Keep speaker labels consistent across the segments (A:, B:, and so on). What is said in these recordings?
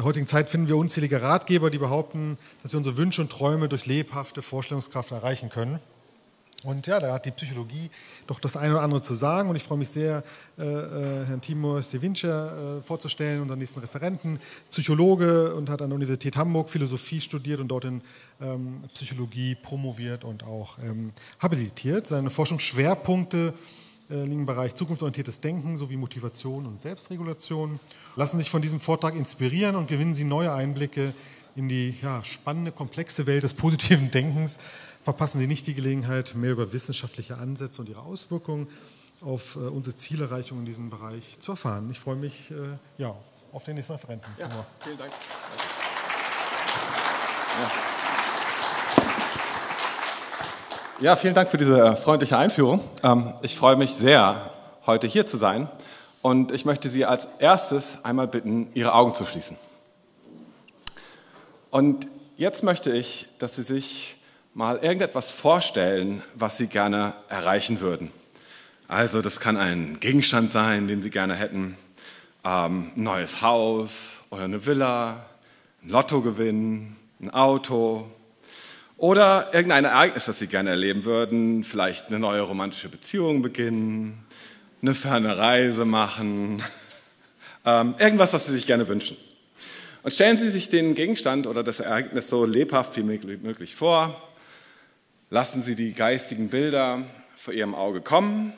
A: der heutigen Zeit finden wir unzählige Ratgeber, die behaupten, dass wir unsere Wünsche und Träume durch lebhafte Vorstellungskraft erreichen können. Und ja, da hat die Psychologie doch das eine oder andere zu sagen. Und ich freue mich sehr, äh, äh, Herrn Timur Stevinca äh, vorzustellen, unseren nächsten Referenten, Psychologe und hat an der Universität Hamburg Philosophie studiert und dort in ähm, Psychologie promoviert und auch ähm, habilitiert. Seine Forschungsschwerpunkte äh, liegen im Bereich zukunftsorientiertes Denken sowie Motivation und Selbstregulation. Lassen Sie sich von diesem Vortrag inspirieren und gewinnen Sie neue Einblicke in die ja, spannende, komplexe Welt des positiven Denkens verpassen Sie nicht die Gelegenheit, mehr über wissenschaftliche Ansätze und ihre Auswirkungen auf äh, unsere Zielerreichung in diesem Bereich zu erfahren. Ich freue mich äh, ja, auf den nächsten Referenten.
B: Ja, vielen Dank. Ja. Vielen Dank für diese freundliche Einführung. Ähm, ich freue mich sehr, heute hier zu sein. Und ich möchte Sie als erstes einmal bitten, Ihre Augen zu schließen. Und jetzt möchte ich, dass Sie sich mal irgendetwas vorstellen, was Sie gerne erreichen würden. Also das kann ein Gegenstand sein, den Sie gerne hätten, ähm, ein neues Haus oder eine Villa, ein Lottogewinn, ein Auto oder irgendein Ereignis, das Sie gerne erleben würden, vielleicht eine neue romantische Beziehung beginnen, eine ferne Reise machen, ähm, irgendwas, was Sie sich gerne wünschen. Und stellen Sie sich den Gegenstand oder das Ereignis so lebhaft wie möglich vor Lassen Sie die geistigen Bilder vor Ihrem Auge kommen.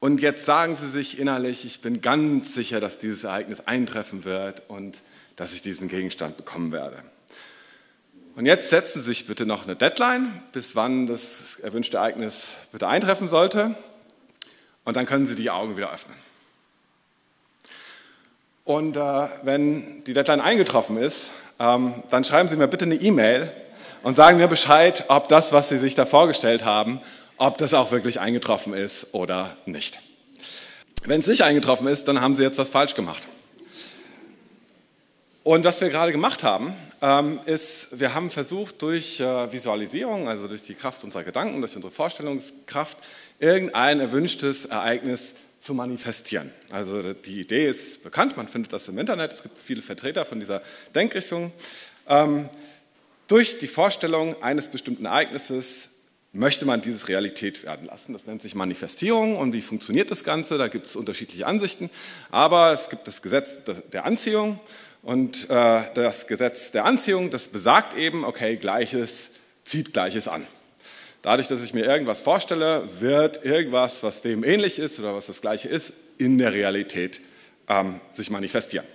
B: Und jetzt sagen Sie sich innerlich, ich bin ganz sicher, dass dieses Ereignis eintreffen wird und dass ich diesen Gegenstand bekommen werde. Und jetzt setzen Sie sich bitte noch eine Deadline, bis wann das erwünschte Ereignis bitte eintreffen sollte. Und dann können Sie die Augen wieder öffnen. Und äh, wenn die Deadline eingetroffen ist, ähm, dann schreiben Sie mir bitte eine E-Mail und sagen mir Bescheid, ob das, was Sie sich da vorgestellt haben, ob das auch wirklich eingetroffen ist oder nicht. Wenn es nicht eingetroffen ist, dann haben Sie jetzt was falsch gemacht. Und was wir gerade gemacht haben, ist, wir haben versucht, durch äh, Visualisierung, also durch die Kraft unserer Gedanken, durch unsere Vorstellungskraft, irgendein erwünschtes Ereignis zu manifestieren. Also die Idee ist bekannt, man findet das im Internet, es gibt viele Vertreter von dieser Denkrichtung. Ähm, durch die Vorstellung eines bestimmten Ereignisses möchte man dieses Realität werden lassen. Das nennt sich Manifestierung. Und wie funktioniert das Ganze? Da gibt es unterschiedliche Ansichten. Aber es gibt das Gesetz der Anziehung. Und äh, das Gesetz der Anziehung, das besagt eben, okay, Gleiches zieht Gleiches an. Dadurch, dass ich mir irgendwas vorstelle, wird irgendwas, was dem ähnlich ist oder was das Gleiche ist, in der Realität ähm, sich manifestieren.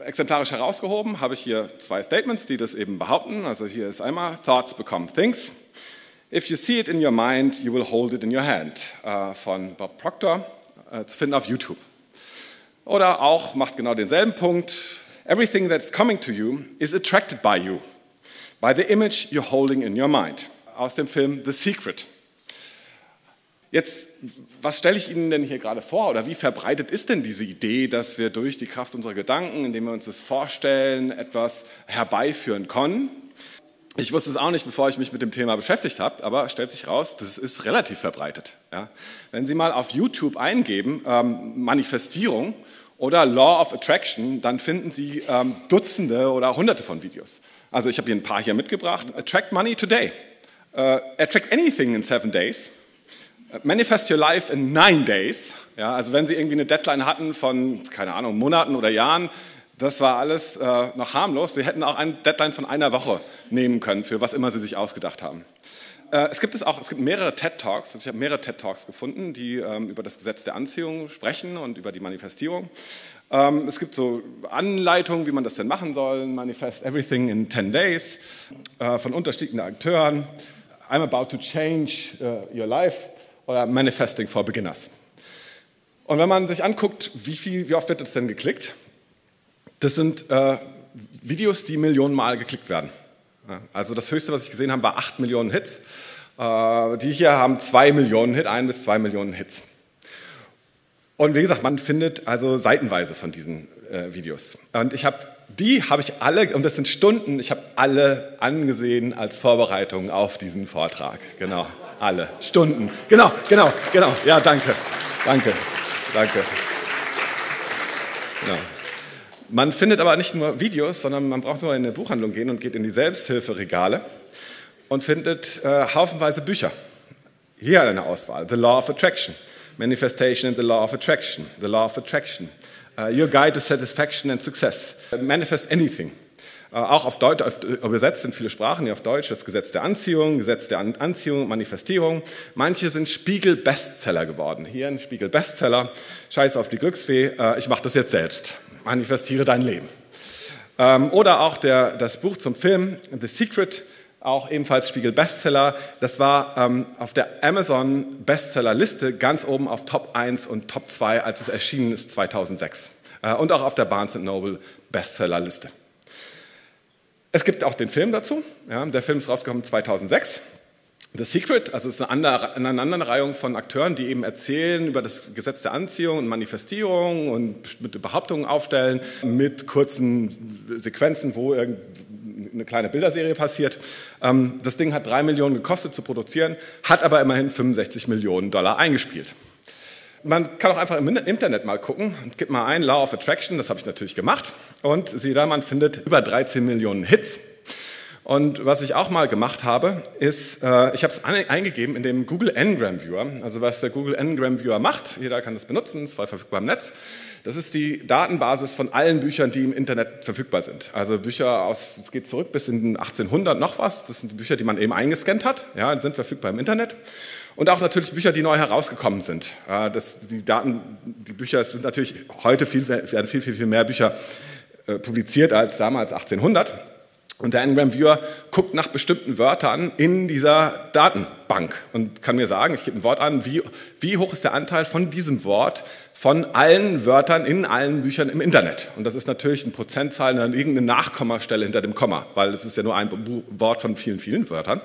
B: Exemplarisch herausgehoben habe ich hier zwei Statements, die das eben behaupten. Also hier ist einmal, Thoughts become things. If you see it in your mind, you will hold it in your hand äh, von Bob Proctor, äh, zu finden auf YouTube. Oder auch macht genau denselben Punkt. Everything that's coming to you is attracted by you, by the image you're holding in your mind. Aus dem Film The Secret. Jetzt, was stelle ich Ihnen denn hier gerade vor oder wie verbreitet ist denn diese Idee, dass wir durch die Kraft unserer Gedanken, indem wir uns das vorstellen, etwas herbeiführen können? Ich wusste es auch nicht, bevor ich mich mit dem Thema beschäftigt habe, aber stellt sich raus, das ist relativ verbreitet. Ja? Wenn Sie mal auf YouTube eingeben, ähm, Manifestierung oder Law of Attraction, dann finden Sie ähm, Dutzende oder Hunderte von Videos. Also ich habe hier ein paar hier mitgebracht. Attract Money Today. Uh, attract Anything in Seven Days. Manifest Your Life in Nine Days. Ja, also wenn Sie irgendwie eine Deadline hatten von, keine Ahnung, Monaten oder Jahren, das war alles äh, noch harmlos. Sie hätten auch eine Deadline von einer Woche nehmen können, für was immer Sie sich ausgedacht haben. Äh, es gibt es auch, es gibt mehrere TED Talks. Ich habe mehrere TED Talks gefunden, die ähm, über das Gesetz der Anziehung sprechen und über die Manifestierung. Ähm, es gibt so Anleitungen, wie man das denn machen soll. Manifest Everything in 10 Days äh, von unterschiedlichen Akteuren. I'm about to change uh, your life oder Manifesting for Beginners. Und wenn man sich anguckt, wie, viel, wie oft wird das denn geklickt, das sind äh, Videos, die Millionen Mal geklickt werden. Also das höchste, was ich gesehen habe, war 8 Millionen Hits. Äh, die hier haben 2 Millionen Hits, 1 bis 2 Millionen Hits. Und wie gesagt, man findet also seitenweise von diesen äh, Videos. Und ich habe die habe ich alle, und das sind Stunden, ich habe alle angesehen als Vorbereitung auf diesen Vortrag. Genau alle Stunden. Genau, genau, genau. Ja, danke, danke, danke. Genau. Man findet aber nicht nur Videos, sondern man braucht nur in eine Buchhandlung gehen und geht in die Selbsthilferegale und findet äh, haufenweise Bücher. Hier eine Auswahl. The Law of Attraction. Manifestation in the Law of Attraction. The Law of Attraction. Uh, Your Guide to Satisfaction and Success. Manifest Anything. Uh, auch auf Deutsch, auf, übersetzt in viele Sprachen, auf Deutsch, das Gesetz der Anziehung, Gesetz der An Anziehung, Manifestierung. Manche sind Spiegel-Bestseller geworden. Hier ein Spiegel-Bestseller. Scheiß auf die Glücksfee, uh, ich mache das jetzt selbst. Manifestiere dein Leben. Um, oder auch der, das Buch zum Film The Secret, auch ebenfalls Spiegel Bestseller. Das war ähm, auf der Amazon Bestsellerliste ganz oben auf Top 1 und Top 2, als es erschienen ist 2006. Äh, und auch auf der Barnes Noble Bestsellerliste. Es gibt auch den Film dazu. Ja, der Film ist rausgekommen 2006. The Secret, also es ist eine, Aneinanderreihung von Akteuren, die eben erzählen über das Gesetz der Anziehung und Manifestierung und bestimmte Behauptungen aufstellen mit kurzen Sequenzen, wo eine kleine Bilderserie passiert. Ähm, das Ding hat drei Millionen gekostet zu produzieren, hat aber immerhin 65 Millionen Dollar eingespielt. Man kann auch einfach im Internet mal gucken und gibt mal ein Law of Attraction, das habe ich natürlich gemacht. Und siehe da, man findet über 13 Millionen Hits. Und was ich auch mal gemacht habe, ist, äh, ich habe es eingegeben in dem Google Ngram Viewer. Also was der Google Ngram Viewer macht, jeder kann das benutzen, ist frei verfügbar im Netz. Das ist die Datenbasis von allen Büchern, die im Internet verfügbar sind. Also Bücher aus, es geht zurück bis in 1800 noch was. Das sind die Bücher, die man eben eingescannt hat. Ja, sind verfügbar im Internet. Und auch natürlich Bücher, die neu herausgekommen sind. Das, die Daten, die Bücher sind natürlich heute viel, werden viel, viel, viel mehr Bücher äh, publiziert als damals 1800. Und der Ngram Viewer guckt nach bestimmten Wörtern in dieser Datenbank und kann mir sagen, ich gebe ein Wort an, wie, wie hoch ist der Anteil von diesem Wort von allen Wörtern in allen Büchern im Internet. Und das ist natürlich eine Prozentzahl, eine, irgendeine Nachkommastelle hinter dem Komma, weil es ist ja nur ein Wort von vielen, vielen Wörtern.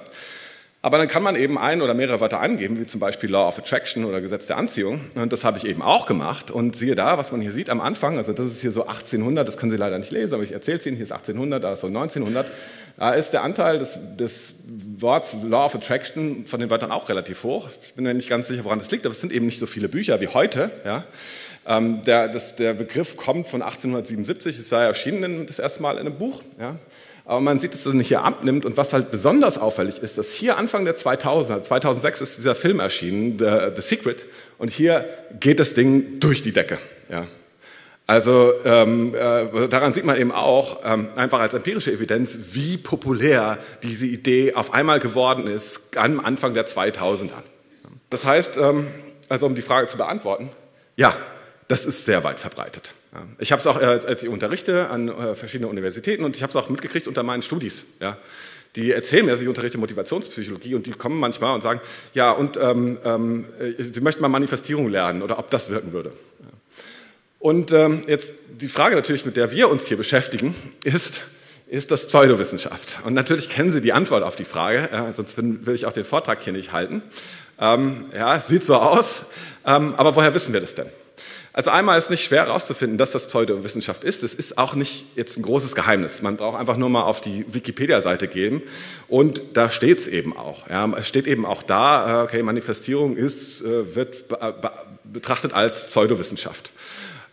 B: Aber dann kann man eben ein oder mehrere Wörter angeben, wie zum Beispiel Law of Attraction oder Gesetz der Anziehung. Und das habe ich eben auch gemacht. Und siehe da, was man hier sieht am Anfang, also das ist hier so 1800, das können Sie leider nicht lesen, aber ich erzähle es Ihnen, hier ist 1800, da ist so 1900. Da ist der Anteil des, des Worts Law of Attraction von den Wörtern auch relativ hoch. Ich bin mir nicht ganz sicher, woran das liegt, aber es sind eben nicht so viele Bücher wie heute. Ja. Ähm, der, das, der Begriff kommt von 1877, es sei erschienen das erste Mal in einem Buch. Ja. Aber man sieht, dass das nicht hier abnimmt. Und was halt besonders auffällig ist, dass hier Anfang der 2000er, 2006 ist dieser Film erschienen, The, The Secret, und hier geht das Ding durch die Decke. Ja. Also ähm, äh, daran sieht man eben auch ähm, einfach als empirische Evidenz, wie populär diese Idee auf einmal geworden ist am Anfang der 2000er. Das heißt, ähm, also um die Frage zu beantworten, ja, das ist sehr weit verbreitet. Ich habe es auch, äh, als ich unterrichte an äh, verschiedenen Universitäten und ich habe es auch mitgekriegt unter meinen Studis. Ja. Die erzählen mir, ich unterrichte Motivationspsychologie und die kommen manchmal und sagen, ja, und ähm, ähm, äh, sie möchten mal Manifestierung lernen oder ob das wirken würde. Und ähm, jetzt die Frage natürlich, mit der wir uns hier beschäftigen, ist, ist das Pseudowissenschaft? Und natürlich kennen Sie die Antwort auf die Frage, ja, sonst will ich auch den Vortrag hier nicht halten. Ähm, ja, sieht so aus, ähm, aber woher wissen wir das denn? Also einmal ist nicht schwer herauszufinden, dass das Pseudowissenschaft ist. Es ist auch nicht jetzt ein großes Geheimnis. Man braucht einfach nur mal auf die Wikipedia-Seite gehen und da steht es eben auch. Ja, es steht eben auch da, äh, okay, Manifestierung ist, äh, wird betrachtet als Pseudowissenschaft.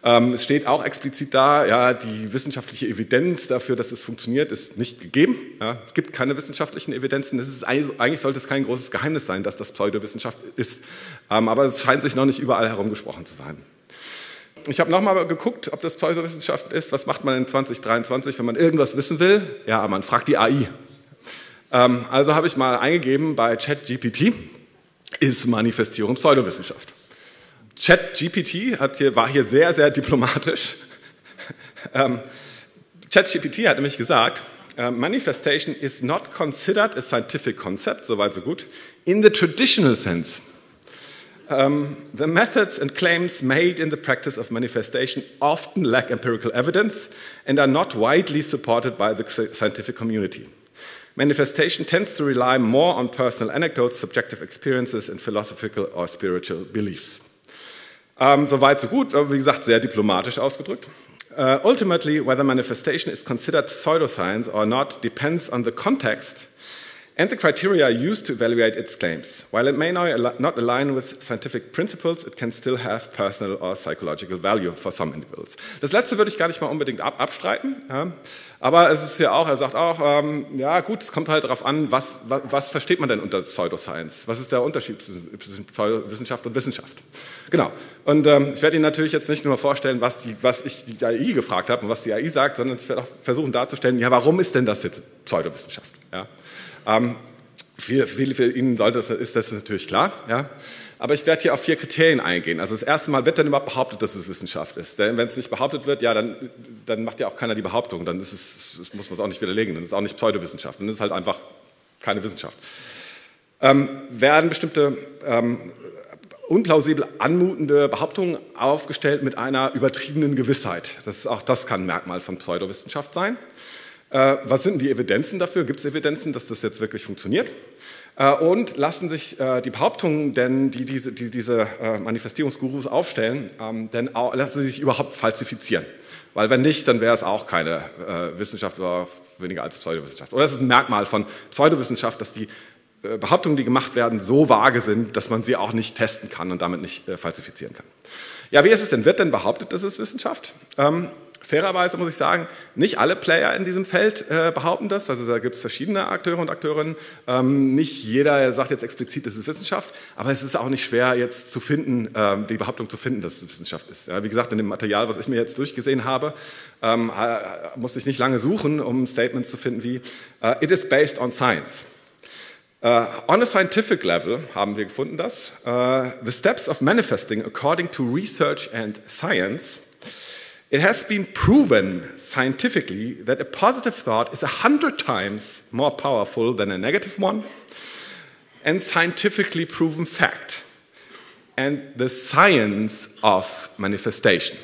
B: Ähm, es steht auch explizit da, ja, die wissenschaftliche Evidenz dafür, dass es funktioniert, ist nicht gegeben. Ja, es gibt keine wissenschaftlichen Evidenzen. Ist, eigentlich sollte es kein großes Geheimnis sein, dass das Pseudowissenschaft ist. Ähm, aber es scheint sich noch nicht überall herumgesprochen zu sein. Ich habe nochmal geguckt, ob das Pseudowissenschaft ist. Was macht man in 2023, wenn man irgendwas wissen will? Ja, man fragt die AI. Ähm, also habe ich mal eingegeben bei ChatGPT, ist Manifestierung Pseudowissenschaft. ChatGPT war hier sehr, sehr diplomatisch. Ähm, ChatGPT hat nämlich gesagt, uh, Manifestation is not considered a scientific concept, soweit so gut, in the traditional sense. Um, the methods and claims made in the practice of manifestation often lack empirical evidence and are not widely supported by the scientific community. Manifestation tends to rely more on personal anecdotes, subjective experiences, and philosophical or spiritual beliefs. Um, Soweit, so gut, aber wie gesagt, sehr diplomatisch ausgedrückt. Uh, ultimately, whether manifestation is considered pseudoscience or not depends on the context and the criteria used to evaluate its claims. While it may not align with scientific principles, it can still have personal or psychological value for some individuals. Das letzte würde ich gar nicht mal unbedingt ab abstreiten, ja. aber es ist ja auch, er sagt auch, ähm, ja gut, es kommt halt darauf an, was, was, was, versteht man denn unter Pseudoscience? Was ist der Unterschied zwischen Pseudowissenschaft und Wissenschaft? Genau. Und ähm, ich werde Ihnen natürlich jetzt nicht nur vorstellen, was, die, was ich die AI gefragt habe und was die AI sagt, sondern ich werde auch versuchen darzustellen, ja, warum ist denn das jetzt Pseudowissenschaft? Ja. Ähm, für, für, für Ihnen das, ist das natürlich klar, ja. Aber ich werde hier auf vier Kriterien eingehen. Also das erste Mal wird dann überhaupt behauptet, dass es Wissenschaft ist. Denn wenn es nicht behauptet wird, ja, dann, dann macht ja auch keiner die Behauptung. Dann ist es, muss man es auch nicht widerlegen. Dann ist es auch nicht Pseudowissenschaft. Dann ist es halt einfach keine Wissenschaft. Ähm, werden bestimmte ähm, unplausibel anmutende Behauptungen aufgestellt mit einer übertriebenen Gewissheit. Das ist, auch das kann ein Merkmal von Pseudowissenschaft sein. Äh, was sind die Evidenzen dafür? Gibt es Evidenzen, dass das jetzt wirklich funktioniert? Äh, und lassen sich äh, die Behauptungen, denn, die diese, die diese Manifestierungsgurus aufstellen, ähm, denn lassen sie sich überhaupt falsifizieren? Weil wenn nicht, dann wäre es auch keine Wissenschaft oder weniger als Pseudowissenschaft. Oder es ist ein Merkmal von Pseudowissenschaft, dass die Behauptungen, die gemacht werden, so vage sind, dass man sie auch nicht testen kann und damit nicht falsifizieren kann. Ja, wie ist es denn? Wird denn behauptet, das ist Wissenschaft? Ähm, fairerweise muss ich sagen, nicht alle Player in diesem Feld äh, behaupten das. Also da gibt es verschiedene Akteure und Akteurinnen. Ähm, nicht jeder sagt jetzt explizit, es ist Wissenschaft, aber es ist auch nicht schwer jetzt zu finden, ähm, die Behauptung zu finden, dass es Wissenschaft ist. Ja, wie gesagt, in dem Material, was ich mir jetzt durchgesehen habe, ähm, musste ich nicht lange suchen, um Statements zu finden wie uh, It is based on science. Uh, on a scientific level haben wir gefunden das. Uh, the steps of manifesting according to research and science It has been proven scientifically that a positive thought is a hundred times more powerful than a negative one, and scientifically proven fact, and the science of manifestation.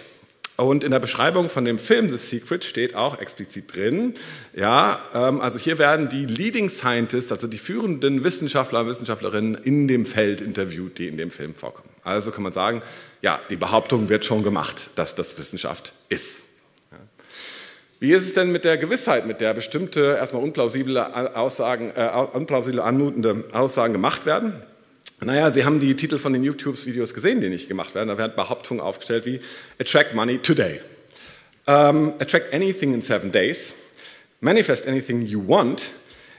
B: Und in der Beschreibung von dem Film The Secret steht auch explizit drin, ja, ähm, also hier werden die Leading Scientists, also die führenden Wissenschaftler und Wissenschaftlerinnen in dem Feld interviewt, die in dem Film vorkommen. Also kann man sagen, ja, die Behauptung wird schon gemacht, dass das Wissenschaft ist. Wie ist es denn mit der Gewissheit, mit der bestimmte erstmal unplausible Aussagen, äh, unplausible anmutende Aussagen gemacht werden? Naja, Sie haben die Titel von den YouTube-Videos gesehen, die nicht gemacht werden. Da werden Behauptungen aufgestellt wie Attract Money Today, um, Attract Anything in seven days, Manifest Anything You Want,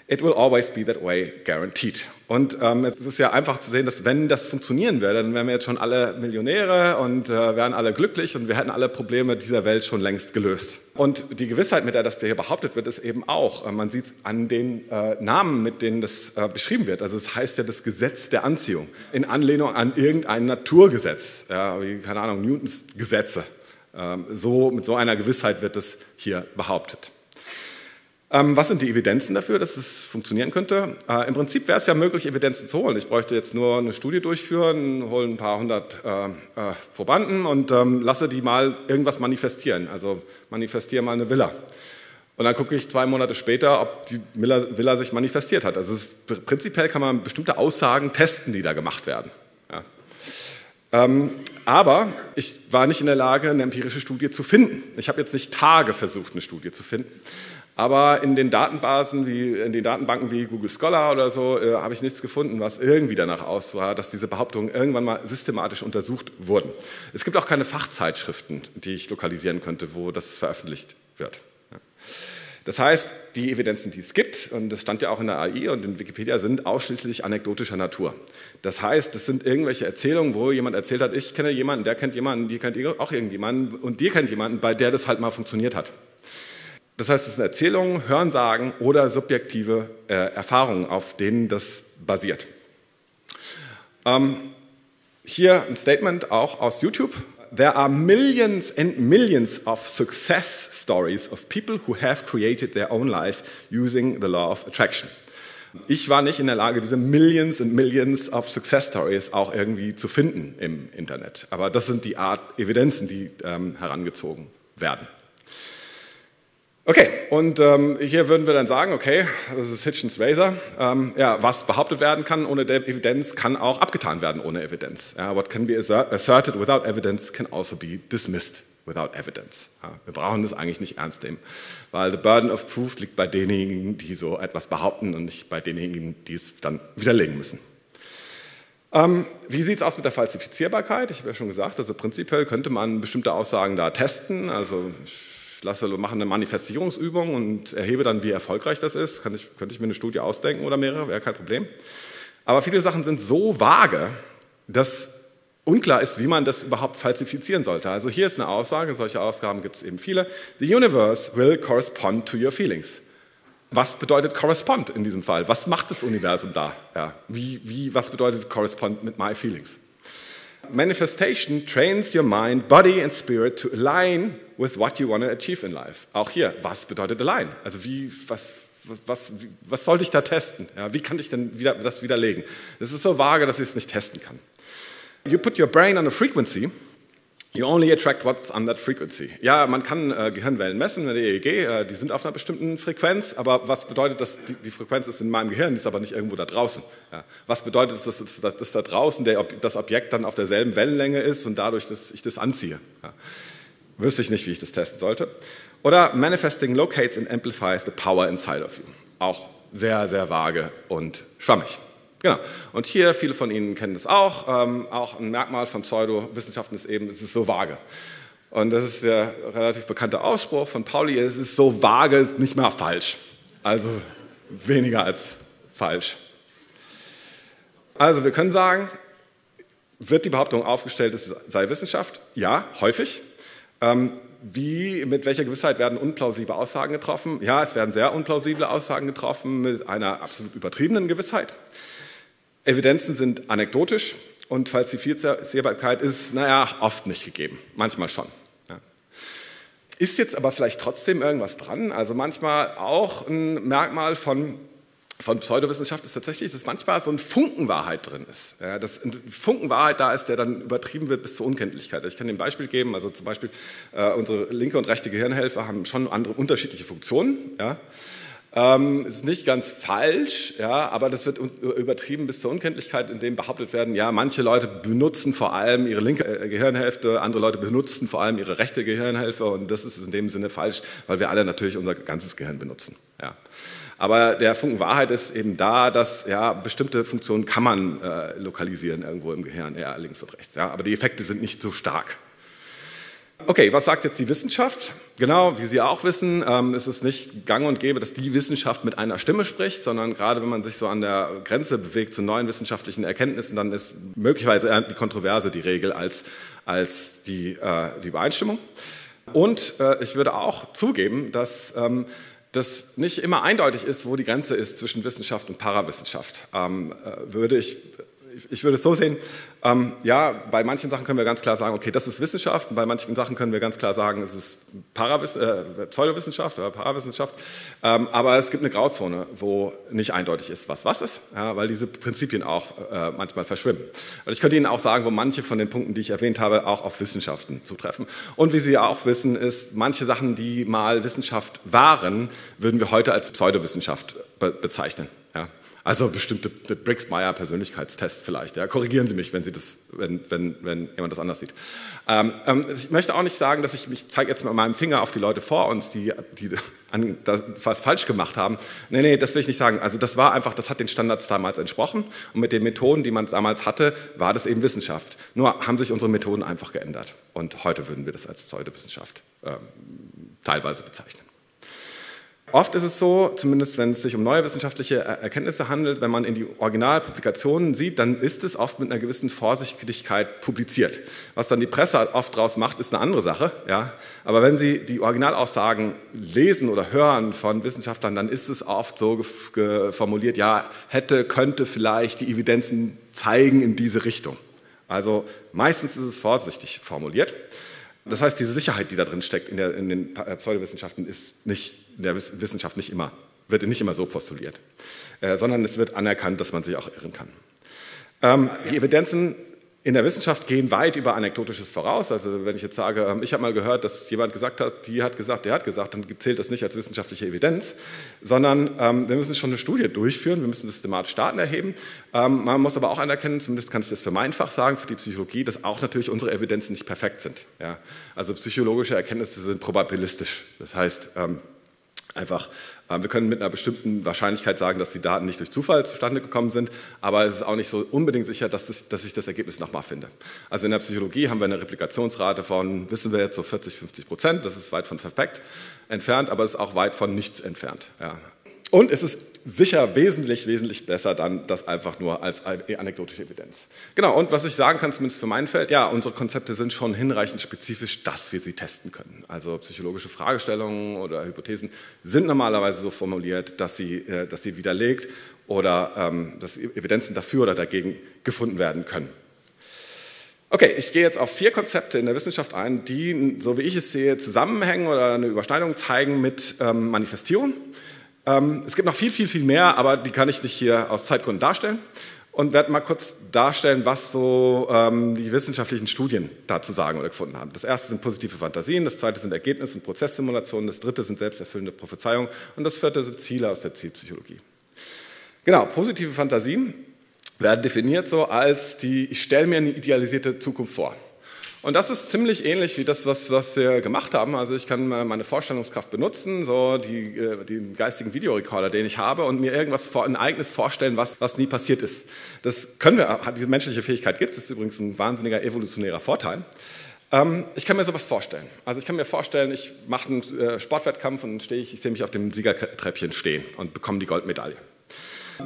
B: It will always be that way, guaranteed. Und ähm, es ist ja einfach zu sehen, dass wenn das funktionieren würde, dann wären wir jetzt schon alle Millionäre und äh, wären alle glücklich und wir hätten alle Probleme dieser Welt schon längst gelöst. Und die Gewissheit, mit der das hier behauptet wird, ist eben auch, äh, man sieht es an den äh, Namen, mit denen das äh, beschrieben wird. Also es heißt ja das Gesetz der Anziehung in Anlehnung an irgendein Naturgesetz, ja, wie, keine Ahnung, Newtons Gesetze. Ähm, so, mit so einer Gewissheit wird es hier behauptet. Ähm, was sind die Evidenzen dafür, dass es funktionieren könnte? Äh, Im Prinzip wäre es ja möglich, Evidenzen zu holen. Ich bräuchte jetzt nur eine Studie durchführen, hole ein paar hundert äh, äh, Probanden und ähm, lasse die mal irgendwas manifestieren. Also manifestiere mal eine Villa. Und dann gucke ich zwei Monate später, ob die Villa, sich manifestiert hat. Also ist, prinzipiell kann man bestimmte Aussagen testen, die da gemacht werden. Ja. Ähm, aber ich war nicht in der Lage, eine empirische Studie zu finden. Ich habe jetzt nicht Tage versucht, eine Studie zu finden. Aber in den Datenbasen wie, in den Datenbanken wie Google Scholar oder so äh, habe ich nichts gefunden, was irgendwie danach aussah, dass diese Behauptungen irgendwann mal systematisch untersucht wurden. Es gibt auch keine Fachzeitschriften, die ich lokalisieren könnte, wo das veröffentlicht wird. Das heißt, die Evidenzen, die es gibt, und das stand ja auch in der AI und in Wikipedia, sind ausschließlich anekdotischer Natur. Das heißt, das sind irgendwelche Erzählungen, wo jemand erzählt hat, ich kenne jemanden, der kennt jemanden, die kennt auch irgendjemanden und dir kennt jemanden, bei der das halt mal funktioniert hat. Das heißt, es sind Erzählungen, Hörensagen oder subjektive äh, Erfahrungen, auf denen das basiert. Ähm, hier ein Statement auch aus YouTube. There are millions and millions of success stories of people who have created their own life using the law of attraction. Ich war nicht in der Lage, diese Millions and Millions of Success Stories auch irgendwie zu finden im Internet. Aber das sind die Art Evidenzen, die ähm, herangezogen werden. Okay, und ähm, hier würden wir dann sagen, okay, das ist Hitchens Razor. Ähm, ja, was behauptet werden kann ohne Evidenz, kann auch abgetan werden ohne Evidenz. Ja, what can be asserted without evidence can also be dismissed without evidence. Ja, wir brauchen das eigentlich nicht ernst nehmen, weil the burden of proof liegt bei denjenigen, die so etwas behaupten und nicht bei denjenigen, die es dann widerlegen müssen. Ähm, wie sieht es aus mit der Falsifizierbarkeit? Ich habe ja schon gesagt, also prinzipiell könnte man bestimmte Aussagen da testen. Also ich lasse, mache eine Manifestierungsübung und erhebe dann, wie erfolgreich das ist. Kann ich, könnte ich mir eine Studie ausdenken oder mehrere, wäre kein Problem. Aber viele Sachen sind so vage, dass unklar ist, wie man das überhaupt falsifizieren sollte. Also hier ist eine Aussage, solche Ausgaben gibt es eben viele. The universe will correspond to your feelings. Was bedeutet correspond in diesem Fall? Was macht das Universum da? Ja, wie, wie, was bedeutet correspond mit my feelings? Manifestation trains your mind, body and spirit to align with what you want to achieve in life. Auch hier, was bedeutet align? Also wie, was, was, was sollte ich da testen? Ja, wie kann ich denn wieder, das widerlegen? Das ist so vage, dass ich es nicht testen kann. You put your brain on a frequency, you only attract what's on that frequency. Ja, man kann äh, Gehirnwellen messen, der EEG, äh, die sind auf einer bestimmten Frequenz, aber was bedeutet das, die, die, Frequenz ist in meinem Gehirn, die ist aber nicht irgendwo da draußen. Ja. Was bedeutet das, dass, dass, dass da draußen der, das Objekt dann auf derselben Wellenlänge ist und dadurch, dass ich das anziehe? Ja. Wüsste ich nicht, wie ich das testen sollte. Oder Manifesting locates and amplifies the power inside of you. Auch sehr, sehr vage und schwammig. Genau. Und hier, viele von Ihnen kennen das auch, ähm, auch ein Merkmal von Pseudowissenschaften ist eben, es ist so vage. Und das ist der relativ bekannte Ausspruch von Pauli, es ist so vage, nicht mehr falsch. Also weniger als falsch. Also wir können sagen, wird die Behauptung aufgestellt, es sei Wissenschaft? Ja, häufig. Ähm, wie, mit welcher Gewissheit werden unplausible Aussagen getroffen? Ja, es werden sehr unplausible Aussagen getroffen mit einer absolut übertriebenen Gewissheit. Evidenzen sind anekdotisch und Falsifizierbarkeit ist, naja, oft nicht gegeben, manchmal schon. Ja. Ist jetzt aber vielleicht trotzdem irgendwas dran? Also manchmal auch ein Merkmal von, von Pseudowissenschaft ist tatsächlich, dass manchmal so ein Funken Wahrheit drin ist. Ja, dass ein Funken Wahrheit da ist, der dann übertrieben wird bis zur Unkenntlichkeit. Ich kann dir ein Beispiel geben. Also zum Beispiel äh, unsere linke und rechte Gehirnhälfte haben schon andere unterschiedliche Funktionen. Ja. Ähm, ist nicht ganz falsch, ja, aber das wird übertrieben bis zur Unkenntlichkeit, indem behauptet werden, ja, manche Leute benutzen vor allem ihre linke äh, Gehirnhälfte, andere Leute benutzen vor allem ihre rechte Gehirnhälfte und das ist in dem Sinne falsch, weil wir alle natürlich unser ganzes Gehirn benutzen. Ja. Aber der Funken Wahrheit ist eben da, dass ja, bestimmte Funktionen kann man äh, lokalisieren irgendwo im Gehirn, ja, links und rechts. Ja, aber die Effekte sind nicht so stark. Okay, was sagt jetzt die Wissenschaft? Genau, wie Sie auch wissen, ähm, ist es nicht gang und gäbe, dass die Wissenschaft mit einer Stimme spricht, sondern gerade wenn man sich so an der Grenze bewegt zu neuen wissenschaftlichen Erkenntnissen, dann ist möglicherweise eher die Kontroverse die Regel als, als die, äh, die Übereinstimmung. Und äh, ich würde auch zugeben, dass ähm, das nicht immer eindeutig ist, wo die Grenze ist zwischen Wissenschaft und Parawissenschaft. Ähm, äh, würde ich ich würde es so sehen, ähm, ja, bei manchen Sachen können wir ganz klar sagen, okay, das ist Wissenschaft, und bei manchen Sachen können wir ganz klar sagen, es ist Parawiss äh, Pseudowissenschaft oder Parawissenschaft, ähm, aber es gibt eine Grauzone, wo nicht eindeutig ist, was was ist, ja, weil diese Prinzipien auch äh, manchmal verschwimmen. Und ich könnte Ihnen auch sagen, wo manche von den Punkten, die ich erwähnt habe, auch auf Wissenschaften zutreffen. Und wie Sie auch wissen, ist, manche Sachen, die mal Wissenschaft waren, würden wir heute als Pseudowissenschaft be bezeichnen. Also bestimmte Briggs-Meyer Persönlichkeitstest vielleicht. Ja. Korrigieren Sie mich, wenn, Sie das, wenn, wenn, wenn jemand das anders sieht. Ähm, ähm, ich möchte auch nicht sagen, dass ich mich zeige jetzt mit meinem Finger auf die Leute vor uns, die, die an, was falsch gemacht haben. Nee, nee, das will ich nicht sagen. Also das war einfach, das hat den Standards damals entsprochen und mit den Methoden, die man damals hatte, war das eben Wissenschaft. Nur haben sich unsere Methoden einfach geändert und heute würden wir das als Pseudowissenschaft ähm, teilweise bezeichnen. Oft ist es so, zumindest wenn es sich um neue wissenschaftliche Erkenntnisse handelt, wenn man in die Originalpublikationen sieht, dann ist es oft mit einer gewissen Vorsichtigkeit publiziert. Was dann die Presse oft daraus macht, ist eine andere Sache. Ja? Aber wenn Sie die Originalaussagen lesen oder hören von Wissenschaftlern, dann ist es oft so formuliert, ja, hätte, könnte vielleicht die Evidenzen zeigen in diese Richtung. Also meistens ist es vorsichtig formuliert. Das heißt, diese Sicherheit, die da drin steckt in, der, in den Pseudowissenschaften, ist nicht in der Wissenschaft nicht immer, wird nicht immer so postuliert, äh, sondern es wird anerkannt, dass man sich auch irren kann. Ähm, die Evidenzen in der Wissenschaft gehen weit über Anekdotisches voraus. Also wenn ich jetzt sage, ähm, ich habe mal gehört, dass jemand gesagt hat, die hat gesagt, der hat gesagt, dann zählt das nicht als wissenschaftliche Evidenz, sondern ähm, wir müssen schon eine Studie durchführen, wir müssen systematisch Daten erheben. Man muss aber auch anerkennen, zumindest kann ich das für mein Fach sagen, für die Psychologie, dass auch natürlich unsere Evidenzen nicht perfekt sind. Also psychologische Erkenntnisse sind probabilistisch. Das heißt, Einfach, äh, wir können mit einer bestimmten Wahrscheinlichkeit sagen, dass die Daten nicht durch Zufall zustande gekommen sind, aber es ist auch nicht so unbedingt sicher, dass, das, dass ich das Ergebnis nochmal finde. Also in der Psychologie haben wir eine Replikationsrate von, wissen wir jetzt, so 40, 50 Prozent. Das ist weit von perfekt entfernt, aber es ist auch weit von nichts entfernt. Ja. Und es ist sicher wesentlich, wesentlich besser dann das einfach nur als anekdotische Evidenz. Genau, und was ich sagen kann, zumindest für mein Feld, ja, unsere Konzepte sind schon hinreichend spezifisch, dass wir sie testen können. Also psychologische Fragestellungen oder Hypothesen sind normalerweise so formuliert, dass sie, äh, dass sie widerlegt oder ähm, dass Evidenzen dafür oder dagegen gefunden werden können. Okay, ich gehe jetzt auf vier Konzepte in der Wissenschaft ein, die, so wie ich es sehe, zusammenhängen oder eine Überschneidung zeigen mit ähm, Manifestierung. Ähm, es gibt noch viel, viel, viel mehr, aber die kann ich nicht hier aus Zeitgründen darstellen und werde mal kurz darstellen, was so ähm, die wissenschaftlichen Studien dazu sagen oder gefunden haben. Das erste sind positive Fantasien, das zweite sind Ergebnis- und Prozesssimulationen, das dritte sind selbsterfüllende Prophezeiungen und das vierte sind Ziele aus der Zielpsychologie. Genau, positive Fantasien werden definiert so als die, ich stelle mir eine idealisierte Zukunft vor. Und das ist ziemlich ähnlich wie das, was, was wir gemacht haben. Also ich kann meine Vorstellungskraft benutzen, so die, äh, den geistigen Videorekorder, den ich habe, und mir irgendwas, ein Ereignis vorstellen, was, was nie passiert ist. Das können wir, diese menschliche Fähigkeit gibt es, ist übrigens ein wahnsinniger evolutionärer Vorteil. Ähm, ich kann mir sowas vorstellen. Also ich kann mir vorstellen, ich mache einen äh, Sportwettkampf und stehe ich, ich sehe mich auf dem Siegertreppchen stehen und bekomme die Goldmedaille.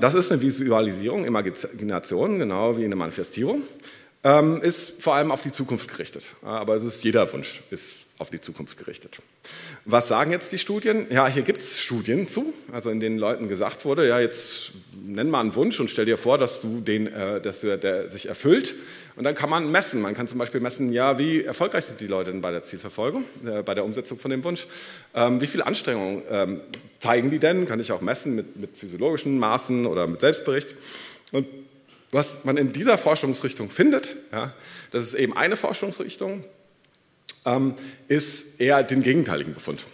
B: Das ist eine Visualisierung, Imagination, genau wie eine Manifestierung ähm, ist vor allem auf die Zukunft gerichtet. Aber es ist jeder Wunsch ist auf die Zukunft gerichtet. Was sagen jetzt die Studien? Ja, hier gibt es Studien zu, also in denen Leuten gesagt wurde, ja, jetzt nenn mal einen Wunsch und stell dir vor, dass du den, äh, dass der, der sich erfüllt. Und dann kann man messen. Man kann zum Beispiel messen, ja, wie erfolgreich sind die Leute denn bei der Zielverfolgung, äh, bei der Umsetzung von dem Wunsch? Ähm, wie viel Anstrengung ähm, zeigen die denn? Kann ich auch messen mit, mit physiologischen Maßen oder mit Selbstbericht? Und was man in dieser Forschungsrichtung findet, ja, das ist eben eine Forschungsrichtung, ähm, ist eher den gegenteiligen Befund.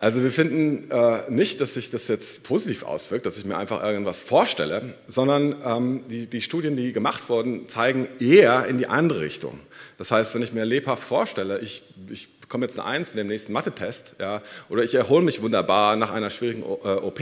B: Also wir finden äh, nicht, dass sich das jetzt positiv auswirkt, dass ich mir einfach irgendwas vorstelle, sondern ähm, die, die, Studien, die gemacht wurden, zeigen eher in die andere Richtung. Das heißt, wenn ich mir lebhaft vorstelle, ich, ich bekomme jetzt eine Eins in dem nächsten Mathe-Test, ja, oder ich erhole mich wunderbar nach einer schwierigen OP,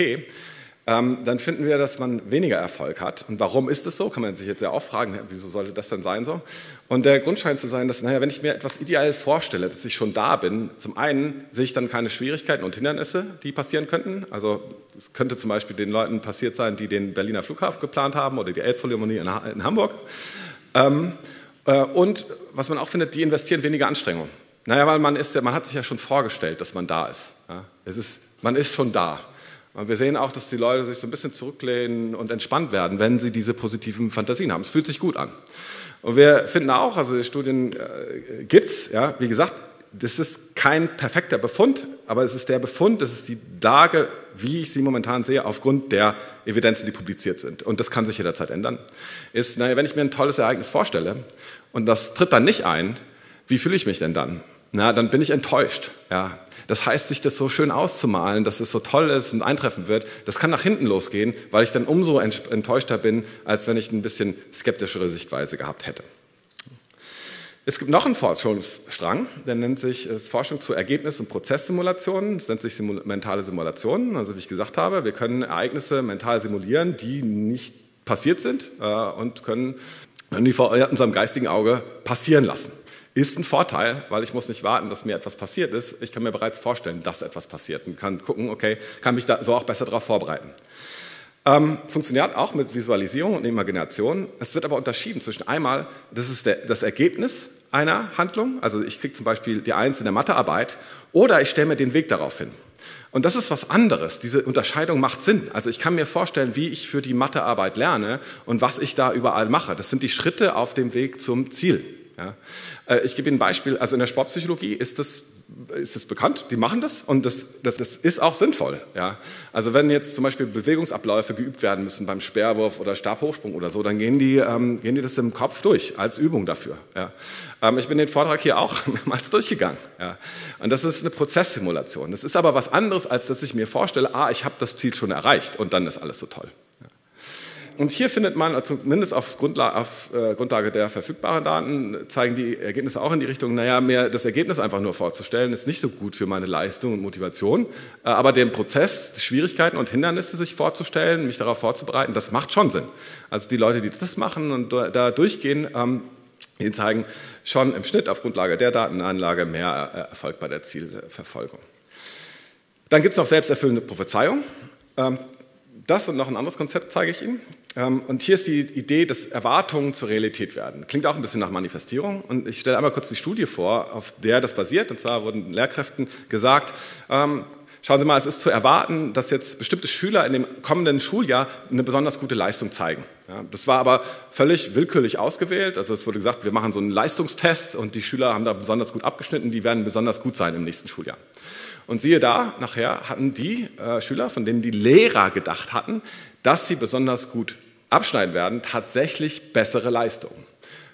B: ähm, dann finden wir, dass man weniger Erfolg hat. Und warum ist das so? Kann man sich jetzt ja auch fragen, wieso sollte das denn sein so? Und der Grund scheint zu sein, dass, naja, wenn ich mir etwas ideal vorstelle, dass ich schon da bin, zum einen sehe ich dann keine Schwierigkeiten und Hindernisse, die passieren könnten. Also es könnte zum Beispiel den Leuten passiert sein, die den Berliner Flughafen geplant haben oder die Elbphilharmonie in, in Hamburg. Ähm, äh, und was man auch findet, die investieren weniger Anstrengung. Naja, weil man, ist, man hat sich ja schon vorgestellt, dass man da ist. Ja? Es ist man ist schon da. Und wir sehen auch, dass die Leute sich so ein bisschen zurücklehnen und entspannt werden, wenn sie diese positiven Fantasien haben. Es fühlt sich gut an. Und wir finden auch, also die Studien äh, gibt's, ja, wie gesagt, das ist kein perfekter Befund, aber es ist der Befund, das ist die Lage, wie ich sie momentan sehe, aufgrund der Evidenzen, die publiziert sind. Und das kann sich jederzeit ändern. Ist, naja, wenn ich mir ein tolles Ereignis vorstelle und das tritt dann nicht ein, wie fühle ich mich denn dann? Na, dann bin ich enttäuscht. Ja, das heißt, sich das so schön auszumalen, dass es so toll ist und eintreffen wird, das kann nach hinten losgehen, weil ich dann umso enttäuschter bin, als wenn ich ein bisschen skeptischere Sichtweise gehabt hätte. Es gibt noch einen Forschungsstrang, der nennt sich Forschung zu Ergebnis- und Prozesssimulationen. Das nennt sich Simul mentale Simulationen. Also wie ich gesagt habe, wir können Ereignisse mental simulieren, die nicht passiert sind äh, und können die vor unserem geistigen Auge passieren lassen. Ist ein Vorteil, weil ich muss nicht warten, dass mir etwas passiert ist. Ich kann mir bereits vorstellen, dass etwas passiert und kann gucken, okay, kann mich da so auch besser darauf vorbereiten. Ähm, funktioniert auch mit Visualisierung und Imagination. Es wird aber unterschieden zwischen einmal, das ist der, das Ergebnis einer Handlung, also ich kriege zum Beispiel die Eins in der Mathearbeit, oder ich stelle mir den Weg darauf hin. Und das ist was anderes. Diese Unterscheidung macht Sinn. Also ich kann mir vorstellen, wie ich für die Mathearbeit lerne und was ich da überall mache. Das sind die Schritte auf dem Weg zum Ziel. Ja. Äh, ich gebe Ihnen ein Beispiel. Also in der Sportpsychologie ist das ist das bekannt, die machen das und das, das, das ist auch sinnvoll. Ja. Also wenn jetzt zum Beispiel Bewegungsabläufe geübt werden müssen beim Speerwurf oder Stabhochsprung oder so, dann gehen die, ähm, gehen die das im Kopf durch als Übung dafür. Ja. Ähm, ich bin den Vortrag hier auch mehrmals durchgegangen. Ja. Und das ist eine Prozesssimulation. Das ist aber was anderes, als dass ich mir vorstelle, ah, ich habe das Ziel schon erreicht und dann ist alles so toll. Und hier findet man, also zumindest auf Grundlage, auf äh, Grundlage, der verfügbaren Daten, zeigen die Ergebnisse auch in die Richtung, naja, mehr das Ergebnis einfach nur vorzustellen, ist nicht so gut für meine Leistung und Motivation. Äh, aber den Prozess, Schwierigkeiten und Hindernisse sich vorzustellen, mich darauf vorzubereiten, das macht schon Sinn. Also die Leute, die das machen und da durchgehen, ähm, die zeigen schon im Schnitt auf Grundlage der Datenanlage mehr äh, Erfolg bei der Zielverfolgung. Dann gibt es noch selbsterfüllende Prophezeiung. Das und noch ein anderes Konzept zeige ich Ihnen. Ähm, und hier ist die Idee, dass Erwartungen zur Realität werden. Klingt auch ein bisschen nach Manifestierung. Und ich stelle einmal kurz die Studie vor, auf der das basiert. Und zwar wurden Lehrkräften gesagt, ähm, schauen Sie mal, es ist zu erwarten, dass jetzt bestimmte Schüler in dem kommenden Schuljahr eine besonders gute Leistung zeigen. das war aber völlig willkürlich ausgewählt. Also es wurde gesagt, wir machen so einen Leistungstest und die Schüler haben da besonders gut abgeschnitten, die werden besonders gut sein im nächsten Schuljahr. Und siehe da, nachher hatten die äh, Schüler, von denen die Lehrer gedacht hatten, dass sie besonders gut abschneiden werden, tatsächlich bessere Leistungen.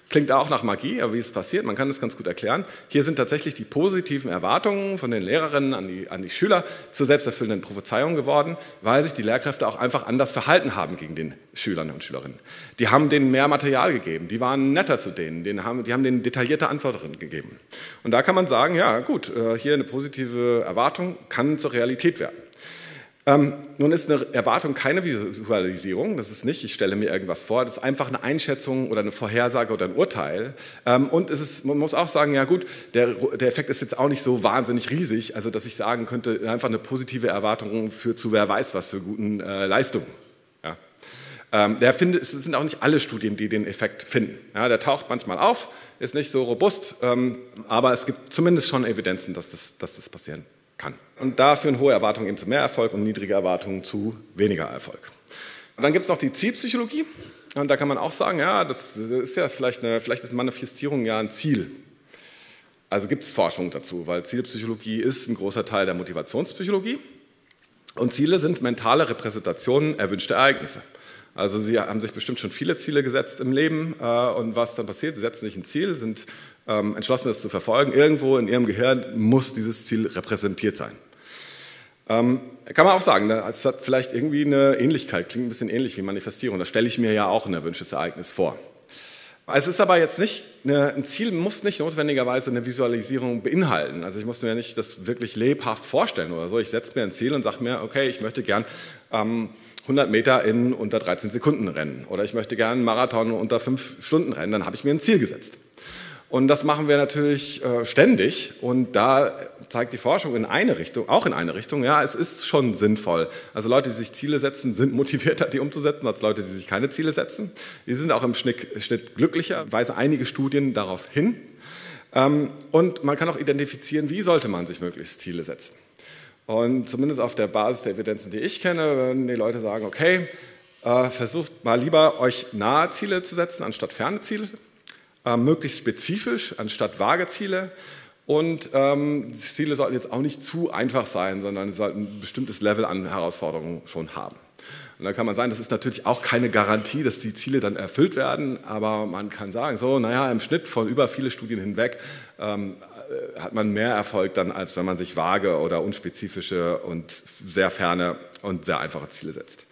B: Klingt auch nach Magie, aber wie es passiert, man kann das ganz gut erklären. Hier sind tatsächlich die positiven Erwartungen von den Lehrerinnen an die, an die Schüler zur selbsterfüllenden Prophezeiung geworden, weil sich die Lehrkräfte auch einfach anders verhalten haben gegen den Schülern und Schülerinnen. Die haben denen mehr Material gegeben, die waren netter zu denen, denen haben, die haben denen detaillierte Antworten gegeben. Und da kann man sagen, ja gut, äh, hier eine positive Erwartung kann zur Realität werden. Ähm, nun ist eine Erwartung keine Visualisierung, das ist nicht, ich stelle mir irgendwas vor, das ist einfach eine Einschätzung oder eine Vorhersage oder ein Urteil. Ähm, und es ist, man muss auch sagen, ja gut, der, der Effekt ist jetzt auch nicht so wahnsinnig riesig, also dass ich sagen könnte, einfach eine positive Erwartung für zu wer weiß was für guten äh, Leistungen. Ja. Ähm, der finde, es sind auch nicht alle Studien, die den Effekt finden. Ja, der taucht manchmal auf, ist nicht so robust, ähm, aber es gibt zumindest schon Evidenzen, dass das, dass das passieren kann. Und da führen hohe Erwartungen eben zu mehr Erfolg und niedrige Erwartungen zu weniger Erfolg. Und dann gibt es noch die Zielpsychologie. Und da kann man auch sagen, ja, das ist ja vielleicht eine, vielleicht ist Manifestierung ja ein Ziel. Also gibt es Forschung dazu, weil Zielpsychologie ist ein großer Teil der Motivationspsychologie. Und Ziele sind mentale Repräsentationen erwünschter Ereignisse. Also Sie haben sich bestimmt schon viele Ziele gesetzt im Leben äh, und was dann passiert, Sie setzen sich ein Ziel, sind ähm, entschlossen, es zu verfolgen. Irgendwo in Ihrem Gehirn muss dieses Ziel repräsentiert sein. Ähm, kann man auch sagen, ne, es hat vielleicht irgendwie eine Ähnlichkeit, klingt ein bisschen ähnlich wie Manifestierung. Da stelle ich mir ja auch ein erwünschtes Ereignis vor. Es ist aber jetzt nicht, eine, ein Ziel muss nicht notwendigerweise eine Visualisierung beinhalten. Also ich muss mir nicht das wirklich lebhaft vorstellen oder so. Ich setze mir ein Ziel und sage mir, okay, ich möchte gern ähm, 100 Meter in unter 13 Sekunden rennen oder ich möchte gern einen Marathon unter 5 Stunden rennen. Dann habe ich mir ein Ziel gesetzt. Und das machen wir natürlich äh, ständig. Und da zeigt die Forschung in eine Richtung, auch in eine Richtung, ja, es ist schon sinnvoll. Also Leute, die sich Ziele setzen, sind motivierter, die umzusetzen, als Leute, die sich keine Ziele setzen. Die sind auch im Schnitt, Schnitt glücklicher, weisen einige Studien darauf hin. Ähm, und man kann auch identifizieren, wie sollte man sich möglichst Ziele setzen. Und zumindest auf der Basis der Evidenzen, die ich kenne, würden die Leute sagen, okay, äh, versucht mal lieber euch nahe Ziele zu setzen, anstatt ferne Ziele äh, möglichst spezifisch anstatt vage Ziele. Und ähm, Ziele sollten jetzt auch nicht zu einfach sein, sondern sie sollten ein bestimmtes Level an Herausforderungen schon haben. Und da kann man sagen, das ist natürlich auch keine Garantie, dass die Ziele dann erfüllt werden, aber man kann sagen, so, naja, im Schnitt von über viele Studien hinweg ähm, äh, hat man mehr Erfolg dann, als wenn man sich vage oder unspezifische und sehr ferne und sehr einfache Ziele setzt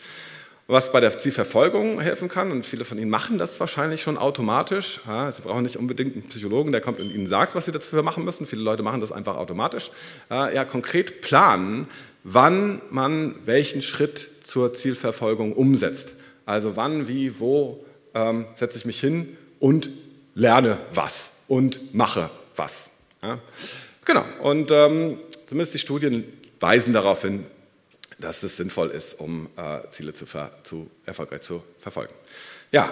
B: was bei der Zielverfolgung helfen kann. Und viele von Ihnen machen das wahrscheinlich schon automatisch. Ja, Sie brauchen nicht unbedingt einen Psychologen, der kommt und Ihnen sagt, was Sie dafür machen müssen. Viele Leute machen das einfach automatisch. Ja, konkret planen, wann man welchen Schritt zur Zielverfolgung umsetzt. Also wann, wie, wo ähm, setze ich mich hin und lerne was und mache was. Ja, genau. Und ähm, zumindest die Studien weisen darauf hin, dass es sinnvoll ist, um äh, Ziele zu, zu, erfolgreich zu verfolgen. Ja,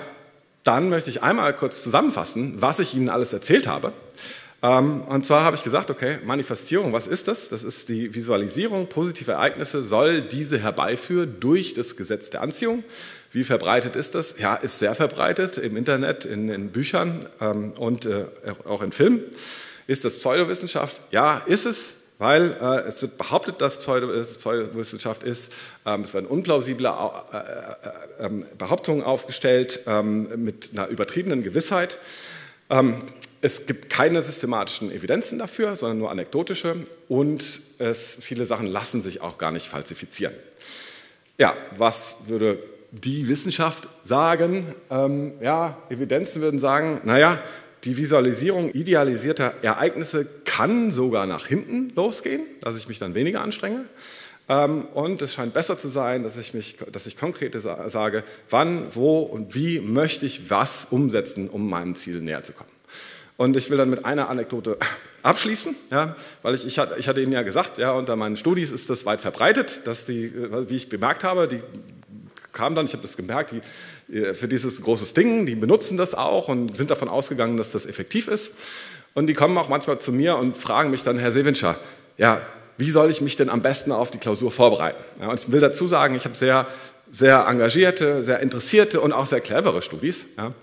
B: dann möchte ich einmal kurz zusammenfassen, was ich Ihnen alles erzählt habe. Ähm, und zwar habe ich gesagt, okay, Manifestierung, was ist das? Das ist die Visualisierung positiver Ereignisse, soll diese herbeiführen durch das Gesetz der Anziehung. Wie verbreitet ist das? Ja, ist sehr verbreitet im Internet, in, in Büchern ähm, und äh, auch in Filmen. Ist das Pseudowissenschaft? Ja, ist es weil äh, es wird behauptet, dass es Pseudowissenschaft ist. Ähm, es werden unplausible äh, äh, ähm, Behauptungen aufgestellt ähm, mit einer übertriebenen Gewissheit. Ähm, es gibt keine systematischen Evidenzen dafür, sondern nur anekdotische und es, viele Sachen lassen sich auch gar nicht falsifizieren. Ja, was würde die Wissenschaft sagen? Ähm, ja, Evidenzen würden sagen, naja, die Visualisierung idealisierter Ereignisse kann sogar nach hinten losgehen, dass ich mich dann weniger anstrenge. Ähm, und es scheint besser zu sein, dass ich, mich, dass ich konkret sage, wann, wo und wie möchte ich was umsetzen, um meinem Ziel näher zu kommen. Und ich will dann mit einer Anekdote abschließen, ja, weil ich, ich, hatte, ich hatte Ihnen ja gesagt, ja, unter meinen Studis ist das weit verbreitet, dass die, wie ich bemerkt habe, die kam dann, ich habe das gemerkt, die, äh, für dieses großes Ding, die benutzen das auch und sind davon ausgegangen, dass das effektiv ist. Und die kommen auch manchmal zu mir und fragen mich dann, Herr Sewinscher, ja, wie soll ich mich denn am besten auf die Klausur vorbereiten? Ja, und ich will dazu sagen, ich habe sehr, sehr engagierte, sehr interessierte und auch sehr clevere Studis. Ja.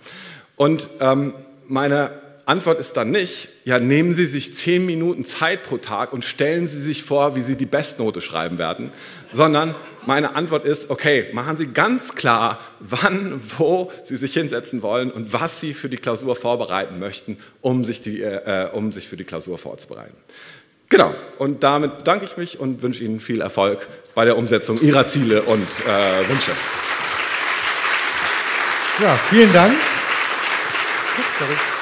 B: Und ähm, meine Antwort ist dann nicht, ja, nehmen Sie sich zehn Minuten Zeit pro Tag und stellen Sie sich vor, wie Sie die Bestnote schreiben werden, sondern meine Antwort ist, okay, machen Sie ganz klar, wann, wo Sie sich hinsetzen wollen und was Sie für die Klausur vorbereiten möchten, um sich, die, äh, um sich für die Klausur vorzubereiten. Genau, und damit bedanke ich mich und wünsche Ihnen viel Erfolg bei der Umsetzung Ihrer Ziele und äh, Wünsche.
A: Ja, vielen Dank. Sorry.